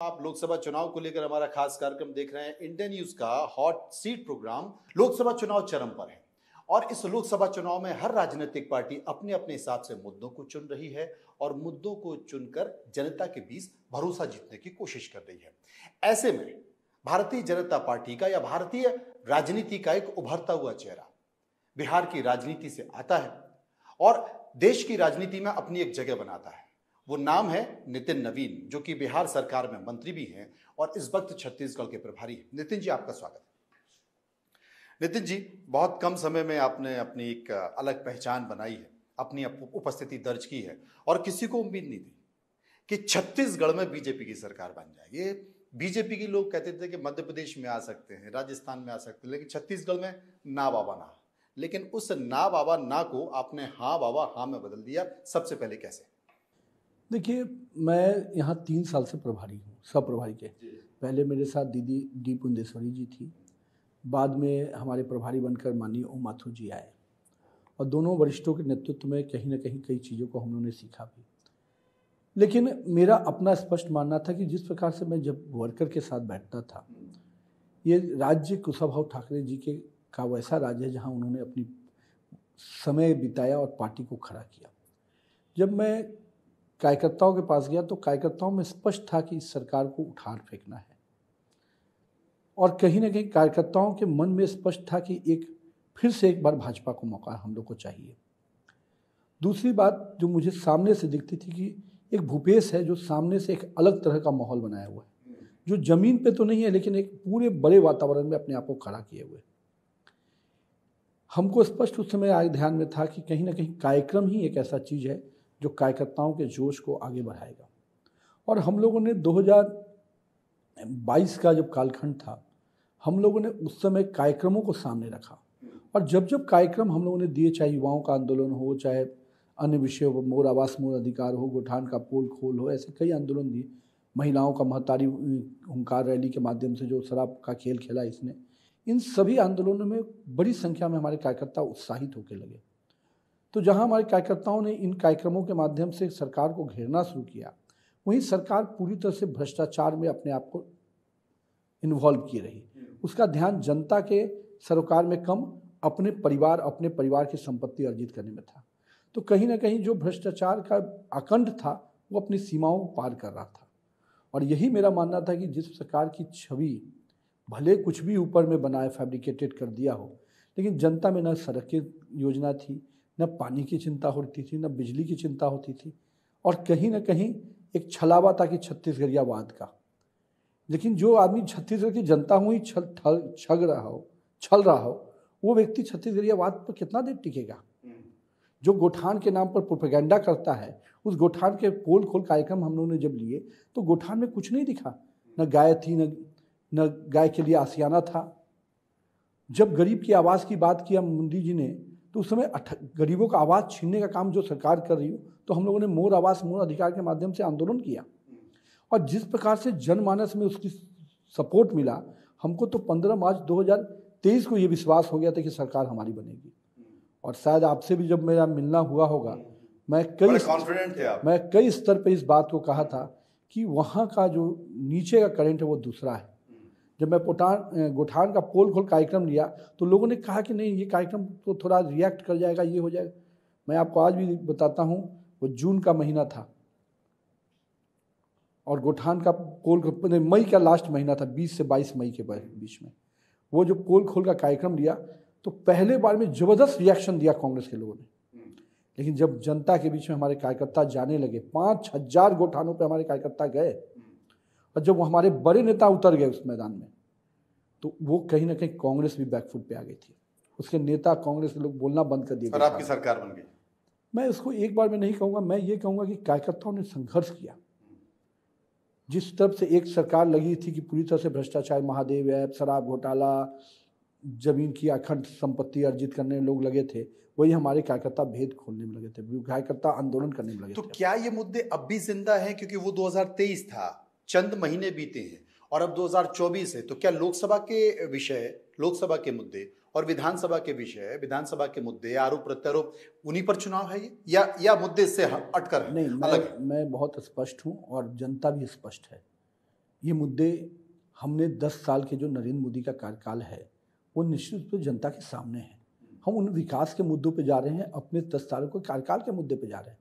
आप लोकसभा चुनाव को लेकर हमारा खास कार्यक्रम देख रहे हैं। इंडिया न्यूज़ का हॉट सीट प्रोग्राम लोकसभा चुनाव चरम पर है और इस लोकसभा चुनाव में हर राजनीतिक पार्टी अपने अपने हिसाब से मुद्दों को चुन रही है और मुद्दों को चुनकर जनता के बीच भरोसा जीतने की कोशिश कर रही है। ऐसे में भारतीय जनता पार्टी का या भारतीय राजनीति का एक उभरता हुआ चेहरा बिहार की राजनीति से आता है और देश की राजनीति में अपनी एक जगह बनाता है। वो नाम है नितिन नवीन, जो कि बिहार सरकार में मंत्री भी हैं और इस वक्त छत्तीसगढ़ के प्रभारी हैं। नितिन जी, आपका स्वागत है। नितिन जी, बहुत कम समय में आपने अपनी एक अलग पहचान बनाई है, अपनी उपस्थिति दर्ज की है और किसी को उम्मीद नहीं थी कि छत्तीसगढ़ में बीजेपी की सरकार बन जाए। ये बीजेपी के लोग कहते थे कि मध्य प्रदेश में आ सकते हैं, राजस्थान में आ सकते हैं, लेकिन छत्तीसगढ़ में ना बाबा ना। लेकिन उस ना बाबा ना को आपने हाँ बाबा हाँ में बदल दिया, सबसे पहले कैसे? देखिए मैं यहाँ तीन साल से प्रभारी हूँ सब प्रभारी के पहले मेरे साथ दीदी डी पुंदेश्वरी जी थी। बाद में हमारे प्रभारी बनकर माननीय ओम माथुर जी आए। और दोनों वरिष्ठों के नेतृत्व में कहीं ना कहीं कई चीज़ों को हम लोगों ने सीखा भी। लेकिन मेरा अपना स्पष्ट मानना था कि जिस प्रकार से मैं जब वर्कर के साथ बैठता था ये राज्य कुशाभाव ठाकरे जी के का वैसा राज्य है जहाँ उन्होंने अपनी समय बिताया और पार्टी को खड़ा किया। जब मैं कार्यकर्ताओं के पास गया तो कार्यकर्ताओं में स्पष्ट था कि इस सरकार को उठार फेंकना है। और कहीं ना कहीं कार्यकर्ताओं के मन में स्पष्ट था कि एक, फिर से एक बार भाजपा को मौका हम लोग को चाहिए। दूसरी बात जो मुझे सामने से दिखती थी कि एक भूपेश है जो सामने से एक अलग तरह का माहौल बनाया हुआ है। जो ज़मीन पे तो नहीं है, लेकिन एक पूरे बड़े वातावरण में अपने आप को खड़ा किए हुए। हमको स्पष्ट उस समय आगे ध्यान में था कि कहीं ना कहीं कार्यक्रम ही एक ऐसा चीज़ है जो कार्यकर्ताओं के जोश को आगे बढ़ाएगा। और हम लोगों ने 2022 का जब कालखंड था, हम लोगों ने उस समय कार्यक्रमों को सामने रखा। और जब जब कार्यक्रम हम लोगों ने दिए, चाहे युवाओं का आंदोलन हो, चाहे अन्य विषयों पर मोर आवास, मोर अधिकार हो, गोठान का पोल खोल हो, ऐसे कई आंदोलन दिए। महिलाओं का महतारी हंकार रैली के माध्यम से जो शराब का खेल खेला इसने, इन सभी आंदोलनों में बड़ी संख्या में हमारे कार्यकर्ता उत्साहित होकर लगे। तो जहाँ हमारे कार्यकर्ताओं ने इन कार्यक्रमों के माध्यम से सरकार को घेरना शुरू किया, वहीं सरकार पूरी तरह से भ्रष्टाचार में अपने आप को इन्वॉल्व की रही। उसका ध्यान जनता के सरोकार में कम, अपने परिवार अपने परिवार की संपत्ति अर्जित करने में था। तो कहीं ना कहीं जो भ्रष्टाचार का अकंठ था, वो अपनी सीमाओं को पार कर रहा था। और यही मेरा मानना था कि जिस सरकार की छवि, भले कुछ भी ऊपर में बनाए फैब्रिकेटेड कर दिया हो, लेकिन जनता में न सड़क की योजना थी न पानी की चिंता होती थी न बिजली की चिंता होती थी और कहीं ना कहीं एक छलावा था कि छत्तीसगढ़ियावाद का। लेकिन जो आदमी छत्तीसगढ़ की जनता हुई छल ठल छग रहा हो छल रहा हो वो व्यक्ति छत्तीसगढ़ियावाद पर कितना देर टिकेगा? जो गोठान के नाम पर प्रोपेगेंडा करता है उस गोठान के पोल खोल कार्यक्रम हम लोगों ने जब लिए तो गोठान में कुछ नहीं दिखा। न गाय थी न न गाय के लिए आसियाना था। जब गरीब की आवाज़ की बात किया मुंडी जी ने तो उस समय गरीबों का आवाज़ छीनने का काम जो सरकार कर रही हो तो हम लोगों ने मोर आवास मोर अधिकार के माध्यम से आंदोलन किया। और जिस प्रकार से जनमानस में उसकी सपोर्ट मिला हमको तो 15 मार्च 2023 को ये विश्वास हो गया था कि सरकार हमारी बनेगी। और शायद आपसे भी जब मेरा मिलना हुआ होगा मैं कई कॉन्फिडेंट थे आप। मैं कई स्तर पर इस बात को कहा था कि वहाँ का जो नीचे का करंट है वो दूसरा है। जब मैं पोटान गोठान का पोल खोल कार्यक्रम लिया तो लोगों ने कहा कि नहीं, ये कार्यक्रम तो थोड़ा रिएक्ट कर जाएगा, ये हो जाएगा। मैं आपको आज भी बताता हूँ, वो जून का महीना था। और गोठान का पोल मई का लास्ट महीना था 20 से 22 मई के बीच में। वो जो पोल खोल का कार्यक्रम लिया तो पहले बार में ज़बरदस्त रिएक्शन दिया कांग्रेस के लोगों ने। लेकिन जब जनता के बीच में हमारे कार्यकर्ता जाने लगे, पाँच हज़ार गोठानों पर हमारे कार्यकर्ता गए और जब वो हमारे बड़े नेता उतर गए उस मैदान में तो वो कहीं ना कहीं कांग्रेस भी बैकफुट पे आ गई थी। उसके नेता कांग्रेस के लोग बोलना बंद कर दिए और आपकी सरकार बन गई। मैं इसको एक बार में नहीं कहूँगा मैं ये कहूँगा कि कार्यकर्ताओं ने संघर्ष किया। जिस तरफ़ से एक सरकार लगी थी कि पूरी तरह से भ्रष्टाचार महादेव ऐप शराब घोटाला ज़मीन की अखंड संपत्ति अर्जित करने में लोग लगे थे वही हमारे कार्यकर्ता भेद खोलने में लगे थे कार्यकर्ता आंदोलन करने में लगे तो थे। क्या ये मुद्दे अब भी ज़िंदा हैं? क्योंकि वो 2023 था। चंद महीने बीते हैं और अब 2024 है तो क्या लोकसभा के विषय लोकसभा के मुद्दे और विधानसभा के विषय विधानसभा के मुद्दे आरोप प्रत्यारोप उन्हीं पर चुनाव है ये? या या मुद्दे से अटकर है? नहीं मैं, अलग मैं बहुत स्पष्ट हूँ और जनता भी स्पष्ट है। ये मुद्दे हमने 10 साल के जो नरेंद्र मोदी का कार्यकाल है वो निश्चित रूप से जनता के सामने है। हम उन विकास के मुद्दों पर जा रहे हैं अपने दस सालों के कार्यकाल के मुद्दे पर जा रहे हैं।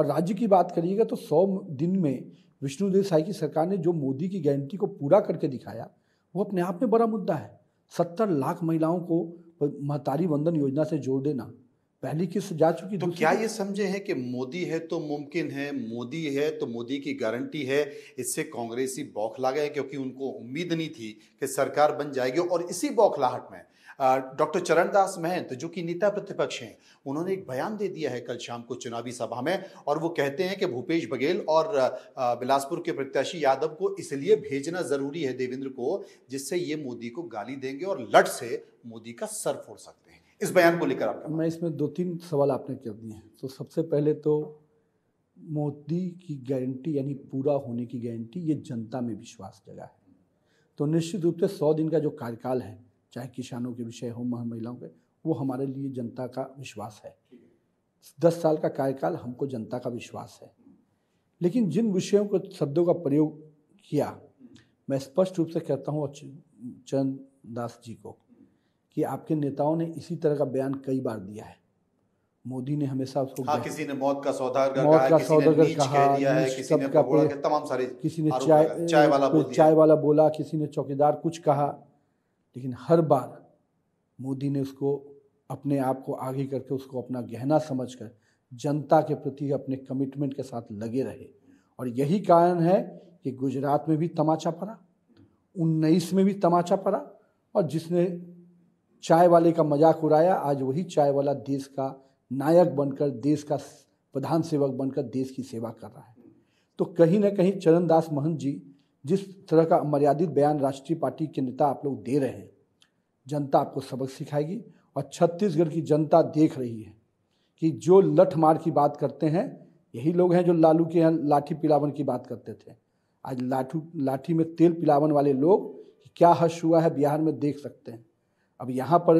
और राज्य की बात करिएगा तो सौ दिन में विष्णुदेव साई की सरकार ने जो मोदी की गारंटी को पूरा करके दिखाया वो अपने आप में बड़ा मुद्दा है। सत्तर लाख महिलाओं को महतारी वंदन योजना से जोड़ देना पहली किस्त जा चुकी तो क्या ये समझे हैं कि मोदी है तो मुमकिन है मोदी है तो मोदी की गारंटी है इससे कांग्रेसी बौखला गए क्योंकि उनको उम्मीद नहीं थी कि सरकार बन जाएगी और इसी बौखलाहट में डॉक्टर चरणदास महंत, जो कि नेता प्रतिपक्ष हैं, उन्होंने एक बयान दे दिया है कल शाम को चुनावी सभा में, और वो कहते हैं कि भूपेश बघेल और बिलासपुर के प्रत्याशी यादव को इसलिए भेजना ज़रूरी है देवेंद्र को, जिससे ये मोदी को गाली देंगे और लट से मोदी का सर फोड़ सकते हैं। इस बयान को लेकर आपका मैं इसमें दो तीन सवाल आपने कर दिए हैं। तो सबसे पहले तो मोदी की गारंटी, यानी पूरा होने की गारंटी, ये जनता में विश्वास जगा है। तो निश्चित रूप से सौ दिन का जो कार्यकाल है चाहे किसानों के विषय हो महिलाओं के वो हमारे लिए जनता का विश्वास है। दस साल का कार्यकाल हमको जनता का विश्वास है। लेकिन जिन विषयों को शब्दों का प्रयोग किया मैं स्पष्ट रूप से कहता हूँ चंद दास जी को कि आपके नेताओं ने इसी तरह का बयान कई बार दिया है। मोदी ने हमेशा उसको हाँ, किसी ने मौत का सौदागर मौत का सौदागर कहा किसी ने तमाम सारे किसी ने चाय चाय वाला चाय वाला बोला किसी ने चौकीदार कुछ कहा लेकिन हर बार मोदी ने उसको, अपने आप को आगे करके उसको अपना गहना समझकर जनता के प्रति अपने कमिटमेंट के साथ लगे रहे। और यही कारण है कि गुजरात में भी तमाचा पड़ा, उन्नीस में भी तमाचा पड़ा और जिसने चाय वाले का मज़ाक उड़ाया, आज वही चाय वाला देश का नायक बनकर, देश का प्रधान सेवक बनकर देश की सेवा कर रहा है। तो कहीं ना कहीं चरणदास महंत जी जिस तरह का मर्यादित बयान राष्ट्रीय पार्टी के नेता आप लोग दे रहे हैं, जनता आपको सबक सिखाएगी और छत्तीसगढ़ की जनता देख रही है कि जो लठ मार की बात करते हैं, यही लोग हैं जो लालू के यहाँ लाठी पिलावन की बात करते थे। आज लाठू, लाठी में तेल पिलावन वाले लोग क्या हर्ष हुआ है बिहार में देख सकते हैं। अब यहाँ पर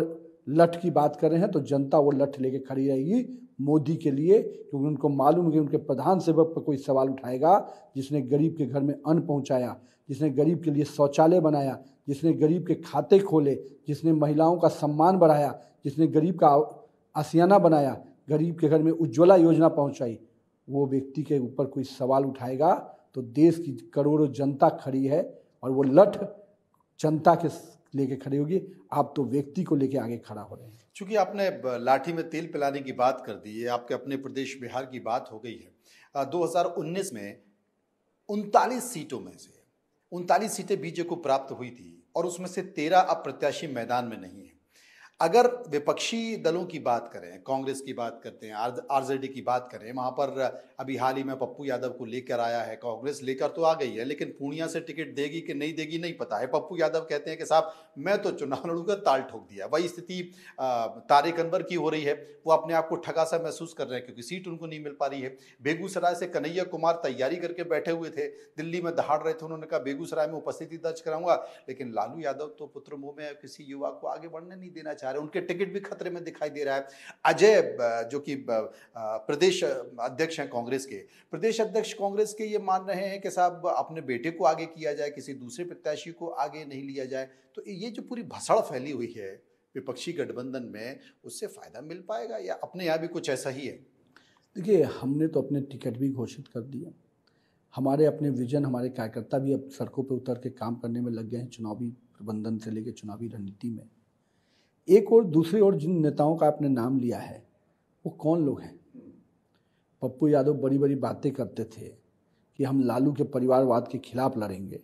लठ की बात कर रहे हैं तो जनता वो लठ लेके खड़ी रहेगी मोदी के लिए, क्योंकि उनको मालूम है कि उनके प्रधान सेवक पर कोई सवाल उठाएगा, जिसने गरीब के घर में अन्न पहुँचाया, जिसने गरीब के लिए शौचालय बनाया, जिसने गरीब के खाते खोले, जिसने महिलाओं का सम्मान बढ़ाया, जिसने गरीब का आसियाना बनाया, गरीब के घर में उज्ज्वला योजना पहुंचाई, वो व्यक्ति के ऊपर कोई सवाल उठाएगा तो देश की करोड़ों जनता खड़ी है और वो लठ जनता के लेके खड़ी होगी। आप तो व्यक्ति को लेके आगे खड़ा हो रहे हैं। चूँकि आपने लाठी में तेल पिलाने की बात कर दी है आपके अपने प्रदेश बिहार की बात हो गई है। 2019 में उनतालीस सीटों में से, उनतालीस सीटें बीजेपी को प्राप्त हुई थी और उसमें से तेरह अब प्रत्याशी मैदान में नहीं है। अगर विपक्षी दलों की बात करें, कांग्रेस की बात करते हैं, आर, आरजेडी की बात करें, वहाँ पर अभी हाल ही में पप्पू यादव को लेकर आया है कांग्रेस, लेकर तो आ गई है, लेकिन पूर्णिया से टिकट देगी कि नहीं देगी नहीं पता है। पप्पू यादव कहते हैं कि साहब, मैं तो चुनाव लड़ूँगा, ताल ठोक दिया। वही स्थिति तारिक अनवर की हो रही है। वो अपने आप को ठगा सा महसूस कर रहे हैं, क्योंकि सीट उनको नहीं मिल पा रही है। बेगूसराय से कन्हैया कुमार तैयारी करके बैठे हुए थे, दिल्ली में दहाड़ रहे थे, उन्होंने कहा, बेगूसराय में उपस्थिति दर्ज कराऊँगा। लेकिन लालू यादव तो पुत्र मुँह में किसी युवा को आगे बढ़ने नहीं देना चाह रहे हैं, उनके टिकट भी खतरे में दिखाई दे रहा है। अजय जो कि प्रदेश अध्यक्ष हैं कांग्रेस के, प्रदेश अध्यक्ष कांग्रेस के ये मान रहे हैं कि साहब अपने बेटे को आगे किया जाए, किसी दूसरे प्रत्याशी को आगे नहीं लिया जाए तो ये जो पूरी भसड़ फैली हुई है विपक्षी गठबंधन में, उससे फ़ायदा मिल पाएगा या अपने यहाँ भी कुछ ऐसा ही है? देखिए, हमने तो अपने टिकट भी घोषित कर दिया हमारे अपने विजन, हमारे कार्यकर्ता भी अब सड़कों पर उतर के काम करने में लग गए हैं, चुनावी प्रबंधन से लेकर चुनावी रणनीति में। एक और दूसरी ओर जिन नेताओं का आपने नाम लिया है, वो कौन लोग हैं? पप्पू यादव बड़ी बड़ी बातें करते थे कि हम लालू के परिवारवाद के खिलाफ लड़ेंगे।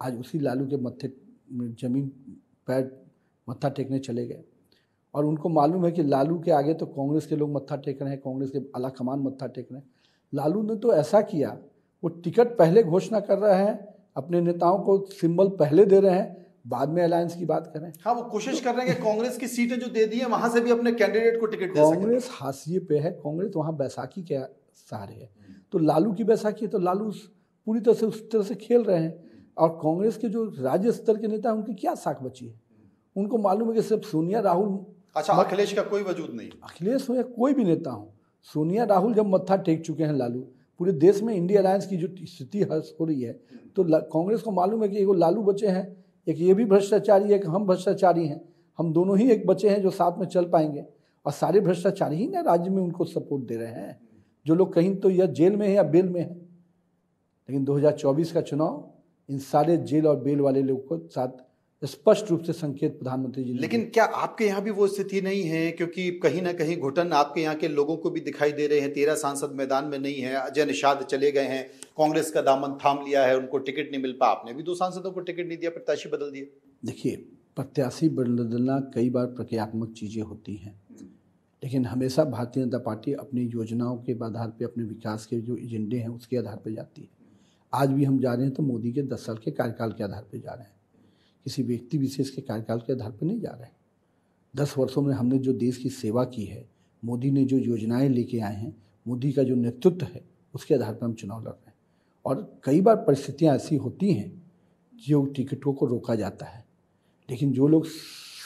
आज उसी लालू के मत्थे, ज़मीन पैर मत्था टेकने चले गए। और उनको मालूम है कि लालू के आगे तो कांग्रेस के लोग मत्था टेक रहे हैं, कांग्रेस के अला कमान मत्था टेक रहे हैं। लालू ने तो ऐसा किया, वो टिकट पहले घोषणा कर रहे हैं, अपने नेताओं को सिंबल पहले दे रहे हैं बाद में अलायंस की बात करें। हाँ वो कोशिश कर रहे हैं कि कांग्रेस की सीटें जो दे दी है वहाँ से भी अपने कैंडिडेट को टिकट कांग्रेस हाशिए पे है कांग्रेस वहाँ बैसाखी के सहारे है। तो लालू की बैसाखी है तो लालू पूरी तरह से उस तरह से खेल रहे हैं। और कांग्रेस के जो राज्य स्तर के नेता हैं उनकी क्या साख बची है? उनको मालूम है कि सिर्फ़ सोनिया राहुल अच्छा अखिलेश का कोई वजूद नहीं। अखिलेश हो या कोई भी नेता हो सोनिया राहुल जब मत्था टेक चुके हैं लालू पूरे देश में इंडिया अलायंस की जो स्थिति हो रही है तो कांग्रेस को मालूम है कि एक लालू बचे हैं एक ये भी भ्रष्टाचारी है कि हम भ्रष्टाचारी हैं, हम दोनों ही एक बचे हैं जो साथ में चल पाएँगे। और सारे भ्रष्टाचारी ही ना राज्य में उनको सपोर्ट दे रहे हैं। जो लोग कहीं तो या जेल में है या बेल में है। लेकिन 2024 का चुनाव, इन सारे जेल और बेल वाले लोग को साथ स्पष्ट रूप से संकेत प्रधानमंत्री जी लेकिन क्या आपके यहाँ भी वो स्थिति नहीं है? क्योंकि कहीं ना कहीं घुटन आपके यहाँ के लोगों को भी दिखाई दे रहे हैं। तेरह सांसद मैदान में नहीं है। अजय निषाद चले गए हैं। कांग्रेस का दामन थाम लिया है। उनको टिकट नहीं मिल पा। आपने भी दो सांसदों को टिकट नहीं दिया प्रत्याशी बदल दिए। देखिए प्रत्याशी बदलना कई बार प्रक्रियात्मक चीज़ें होती हैं। लेकिन हमेशा भारतीय जनता पार्टी अपनी योजनाओं के आधार पर अपने विकास के जो एजेंडे हैं उसके आधार पर जाती है। आज भी हम जा रहे हैं तो मोदी के दस साल के कार्यकाल के आधार पर जा रहे हैं। किसी व्यक्ति विशेष के कार्यकाल के आधार पर नहीं जा रहे। दस वर्षों में हमने जो देश की सेवा की है, मोदी ने जो योजनाएँ लेके आए हैं, मोदी का जो नेतृत्व है, उसके आधार पर हम चुनाव लड़ रहे हैं। और कई बार परिस्थितियाँ ऐसी होती हैं जो टिकटों को रोका जाता है, लेकिन जो लोग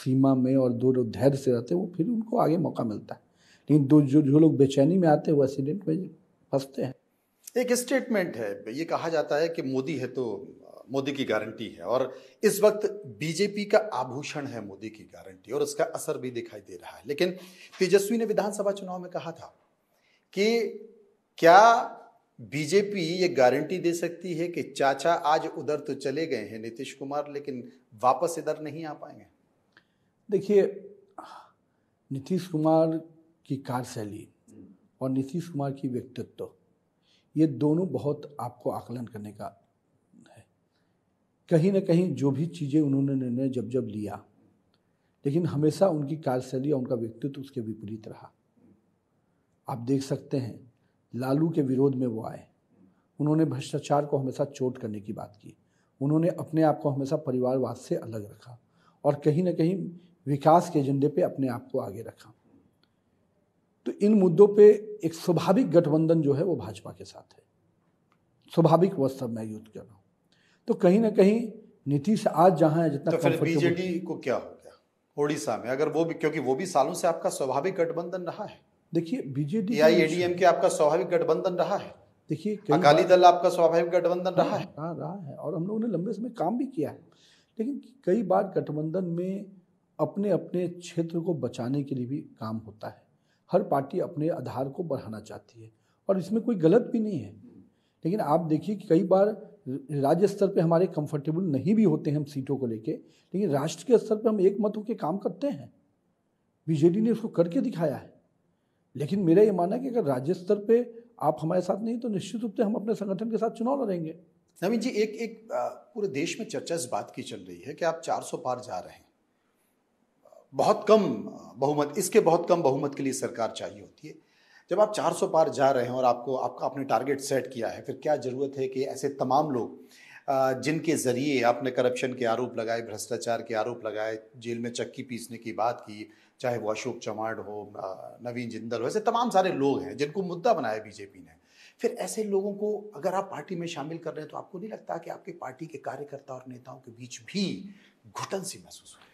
सीमा में और दो लोग धैर्य से रहते हैं, वो फिर उनको आगे मौका मिलता है। लेकिन दो जो जो लोग बेचैनी में आते हैं, वो एक्सीडेंट में फंसते हैं। एक स्टेटमेंट है। ये कहा जाता है कि मोदी है तो मोदी की गारंटी है और इस वक्त बीजेपी का आभूषण है मोदी की गारंटी और उसका असर भी दिखाई दे रहा है। लेकिन तेजस्वी ने विधानसभा चुनाव में कहा था कि क्या बीजेपी ये गारंटी दे सकती है कि चाचा आज उधर तो चले गए हैं नीतीश कुमार, लेकिन वापस इधर नहीं आ पाएँगे? देखिए, नीतीश कुमार की कार्यशैली और नीतीश कुमार की व्यक्तित्व ये दोनों बहुत आपको आकलन करने का है। कहीं ना कहीं जो भी चीज़ें उन्होंने निर्णय जब जब लिया, लेकिन हमेशा उनकी कार्यशैली और उनका व्यक्तित्व उसके विपरीत रहा। आप देख सकते हैं, लालू के विरोध में वो आए। उन्होंने भ्रष्टाचार को हमेशा चोट करने की बात की। उन्होंने अपने आप को हमेशा परिवारवाद से अलग रखा और कहीं ना कहीं विकास के एजेंडे पे अपने आप को आगे रखा। तो इन मुद्दों पे एक स्वाभाविक गठबंधन जो है वो भाजपा के साथ है। स्वाभाविक वह मैं युद्ध कर रहा हूँ। तो कहीं ना कहीं नीतीश आज जहाँ है जितना तो फिर बीजेडी को क्या हो गया? उड़ीसा में अगर वो भी क्योंकि वो भी सालों से आपका स्वाभाविक गठबंधन रहा है। देखिए बीजेडी एआईएडीएम के आपका स्वाभाविक गठबंधन रहा है। देखिए अकाली दल आपका स्वाभाविक गठबंधन रहा है। हाँ रहा है और हम लोगों ने लंबे समय काम भी किया है। लेकिन कई बार गठबंधन में अपने अपने क्षेत्र को बचाने के लिए भी काम होता है। हर पार्टी अपने आधार को बढ़ाना चाहती है। और इसमें कोई गलत भी नहीं है। लेकिन आप देखिए कि कई बार राज्य स्तर पे हमारे कंफर्टेबल नहीं भी होते हैं हम सीटों को लेके, लेकिन राष्ट्र के स्तर पे हम एक मत होकर काम करते हैं। बीजेडी ने उसको करके दिखाया है। लेकिन मेरा ये मानना है कि अगर राज्य स्तर पे आप हमारे साथ नहीं तो निश्चित रूप से हम अपने संगठन के साथ चुनाव लड़ेंगे। नवीन जी, एक एक पूरे देश में चर्चा इस बात की चल रही है कि आप 400 पार जा रहे हैं। बहुत कम, बहुमत, इसके बहुत कम बहुमत के लिए सरकार चाहिए होती है। जब आप 400 पार जा रहे हैं और आपको, आपका आपने टारगेट सेट किया है, फिर क्या ज़रूरत है कि ऐसे तमाम लोग जिनके ज़रिए आपने करप्शन के आरोप लगाए, भ्रष्टाचार के आरोप लगाए, जेल में चक्की पीसने की बात की, चाहे वो अशोक चौहान हो नवीन जिंदल हो, ऐसे तमाम सारे लोग हैं जिनको मुद्दा बनाया बीजेपी ने। फिर ऐसे लोगों को अगर आप पार्टी में शामिल कर रहे हैं तो आपको नहीं लगता कि आपकी पार्टी के कार्यकर्ता और नेताओं के बीच भी घुटन सी महसूस हो?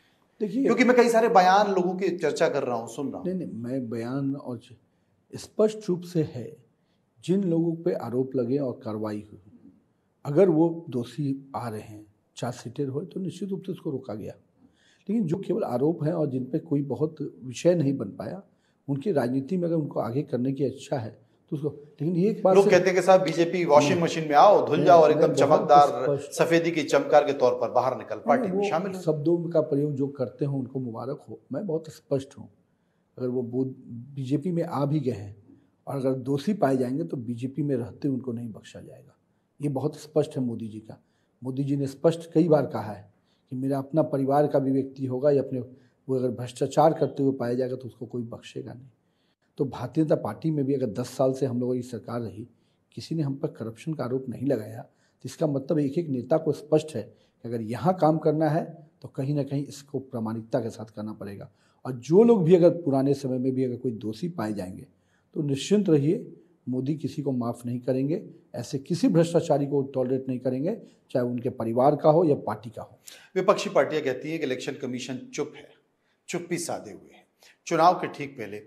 देखिए क्योंकि मैं कई सारे बयान लोगों की चर्चा कर रहा हूँ सुन रहा हूँ। नहीं नहीं मैं बयान और स्पष्ट रूप से है जिन लोगों पे आरोप लगे और कार्रवाई हुई। अगर वो दोषी आ रहे हैं चार्जशीटेड हो तो निश्चित रूप से उसको रोका गया। लेकिन जो केवल आरोप हैं और जिन पे कोई बहुत विषय नहीं बन पाया उनकी राजनीति में अगर उनको आगे करने की इच्छा है तो उसको लेकिन एक बात लोग कहते हैं कि साहब बीजेपी वॉशिंग मशीन में आओ धुल जाओ और एकदम चमकदार सफेदी की चमकार के तौर पर बाहर निकल पार्टी में शामिल शब्दों का प्रयोग जो करते हो उनको मुबारक हो। मैं बहुत स्पष्ट हूँ। अगर वो बीजेपी में आ भी गए हैं और अगर दोषी पाए जाएँगे तो बीजेपी में रहते उनको नहीं बख्शा जाएगा। ये बहुत स्पष्ट है मोदी जी का। मोदी जी ने स्पष्ट कई बार कहा है कि मेरा अपना परिवार का भी व्यक्ति होगा या अपने वो अगर भ्रष्टाचार करते हुए पाया जाएगा तो उसको कोई बख्शेगा नहीं। तो भारतीय जनता पार्टी में भी अगर दस साल से हम लोगों की सरकार रही, किसी ने हम पर करप्शन का आरोप नहीं लगाया तो इसका मतलब एक एक नेता को स्पष्ट है कि अगर यहाँ काम करना है तो कहीं ना कहीं इसको प्रामाणिकता के साथ करना पड़ेगा। और जो लोग भी अगर पुराने समय में भी अगर कोई दोषी पाए जाएँगे तो निश्चिंत रहिए, मोदी किसी को माफ़ नहीं करेंगे, ऐसे किसी भ्रष्टाचारी को टॉलरेट नहीं करेंगे, चाहे उनके परिवार का हो या पार्टी का हो। विपक्षी पार्टियाँ कहती हैं कि इलेक्शन कमीशन चुप है, चुप्पी साधे हुए हैं। चुनाव के ठीक पहले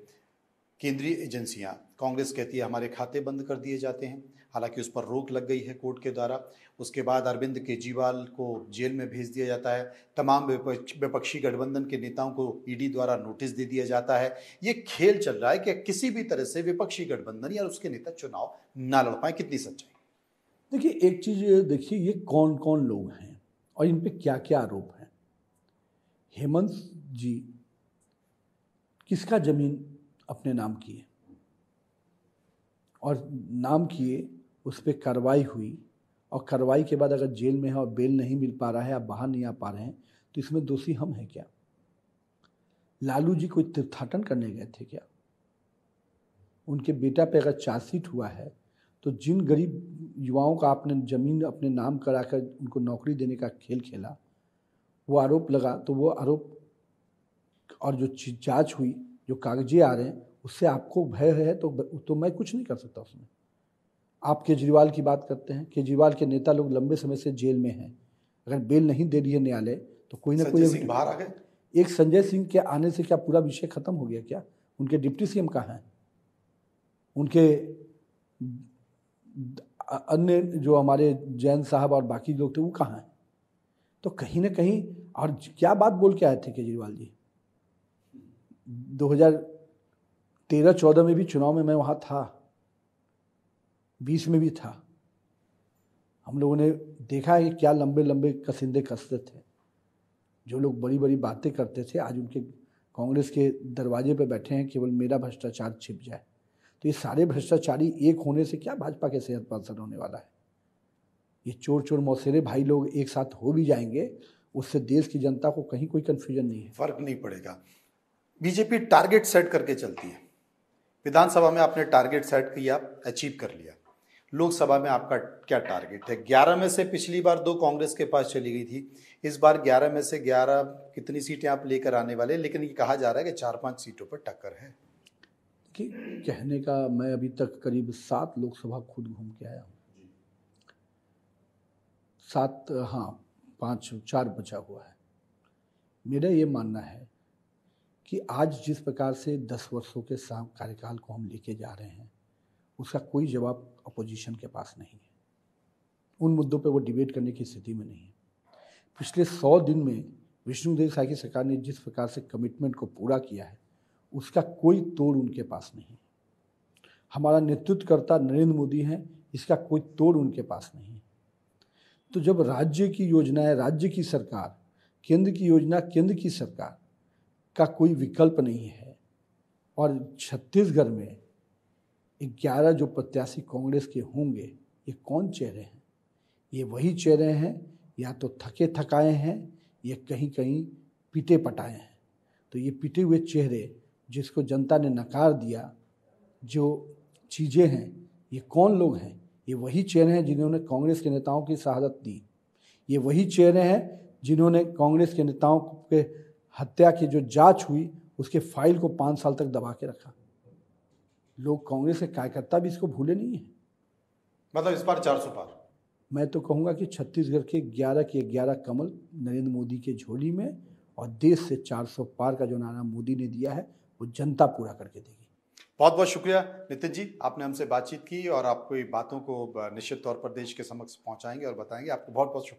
केंद्रीय एजेंसियाँ कांग्रेस कहती है, हमारे खाते बंद कर दिए जाते हैं। हालाँकि उस पर रोक लग गई है कोर्ट के द्वारा। उसके बाद अरविंद केजरीवाल को जेल में भेज दिया जाता है। तमाम विपक्षी गठबंधन के नेताओं को ईडी द्वारा नोटिस दे दिया जाता है। ये खेल चल रहा है कि किसी भी तरह से विपक्षी गठबंधन या उसके नेता चुनाव ना लड़ पाए। कितनी सच्चाई। देखिए, एक चीज़ देखिए, ये कौन कौन लोग हैं और इन पे क्या क्या आरोप हैं? हेमंत जी, किसका ज़मीन अपने नाम किए। और नाम किए, उस पर कार्रवाई हुई। और कार्रवाई के बाद अगर जेल में है और बेल नहीं मिल पा रहा है आप बाहर नहीं आ पा रहे हैं तो इसमें दोषी हम हैं क्या? लालू जी कोई तीर्थाटन करने गए थे क्या? उनके बेटा पे अगर चार्जशीट हुआ है तो जिन गरीब युवाओं का आपने ज़मीन, अपने नाम कराकर उनको नौकरी देने का खेल खेला, वो आरोप लगा तो वो आरोप और जो जाँच हुई जो कागजे आ रहे हैं उससे आपको भय है तो तो मैं कुछ नहीं कर सकता उसमें। आप केजरीवाल की बात करते हैं केजरीवाल के नेता लोग लंबे समय से जेल में हैं। अगर बेल नहीं दे रही है न्यायालय तो कोई ना कोई बाहर आ गए? एक संजय सिंह के आने से क्या पूरा विषय खत्म हो गया क्या? उनके डिप्टी सीएम कहाँ हैं? उनके अन्य जो हमारे जैन साहब और बाकी लोग थे वो कहाँ हैं? तो कहीं ना कहीं और क्या बात बोल के आए थे केजरीवाल जी? 2013 14 में भी चुनाव में मैं वहाँ था। बीस में भी था। हम लोगों ने देखा है कि क्या लंबे लंबे कसिंदे कसते थे। जो लोग बड़ी बड़ी बातें करते थे, आज उनके कांग्रेस के दरवाजे पर बैठे हैं, केवल मेरा भ्रष्टाचार छिप जाए। तो ये सारे भ्रष्टाचारी एक होने से क्या भाजपा के सेहत पर असर होने वाला है? ये चोर चोर मौसेरे भाई लोग एक साथ हो भी जाएँगे, उससे देश की जनता को कहीं कोई कन्फ्यूज़न नहीं है। फ़र्क नहीं पड़ेगा। बीजेपी टारगेट सेट करके चलती है। विधानसभा में आपने टारगेट सेट किया अचीव कर लिया। लोकसभा में आपका क्या टारगेट है? ग्यारह में से पिछली बार दो कांग्रेस के पास चली गई थी। इस बार ग्यारह में से ग्यारह कितनी सीटें आप लेकर आने वाले लेकिन ये कहा जा रहा है कि चार पाँच सीटों पर टक्कर है। कि कहने का मैं अभी तक करीब सात लोकसभा खुद घूम के आया हूँ। सात हाँ पाँच चार बचा हुआ है। मेरा ये मानना है कि आज जिस प्रकार से दस वर्षों के कार्यकाल को हम लेके जा रहे हैं, उसका कोई जवाब अपोजिशन के पास नहीं है। उन मुद्दों पे वो डिबेट करने की स्थिति में नहीं है। पिछले सौ दिन में विष्णुदेव साय की सरकार ने जिस प्रकार से कमिटमेंट को पूरा किया है, उसका कोई तोड़ उनके पास नहीं हमारा नेतृत्वकर्ता नरेंद्र मोदी हैं, इसका कोई तोड़ उनके पास नहीं तो जब राज्य की योजनाएँ राज्य की सरकार, केंद्र की योजना, केंद्र की सरकार का कोई विकल्प नहीं है। और छत्तीसगढ़ में ग्यारह जो प्रत्याशी कांग्रेस के होंगे, ये कौन चेहरे हैं? ये वही चेहरे हैं, या तो थके थकाए हैं, या कहीं कहीं पीटे पटाए हैं। तो ये पिटे हुए चेहरे जिसको जनता ने नकार दिया, जो चीज़ें हैं, ये कौन लोग हैं? ये वही चेहरे हैं जिन्होंने कांग्रेस के नेताओं की शहादत दी। ये वही चेहरे हैं जिन्होंने कांग्रेस के नेताओं के हत्या की जो जाँच हुई उसके फ़ाइल को पाँच साल तक दबा के रखा। लोग कांग्रेस के कार्यकर्ता भी इसको भूले नहीं है। मतलब इस बार चार सौ पार। मैं तो कहूँगा कि छत्तीसगढ़ के ग्यारह के ग्यारह कमल नरेंद्र मोदी के झोली में और देश से चार सौ पार का जो नारा मोदी ने दिया है वो जनता पूरा करके देगी। बहुत बहुत शुक्रिया नितिन जी आपने हमसे बातचीत की और आपको बातों को निश्चित तौर पर देश के समक्ष पहुंचाएँगे और बताएँगे। आपको बहुत बहुत शुक्रिया।